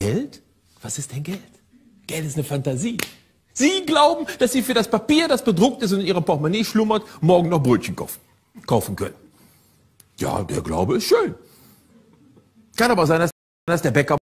Geld? Was ist denn Geld? Geld ist eine Fantasie. Sie glauben, dass Sie für das Papier, das bedruckt ist und in Ihrem Portemonnaie schlummert, morgen noch Brötchen kaufen, kaufen können. Ja, der Glaube ist schön. Kann aber sein, dass der Bäcker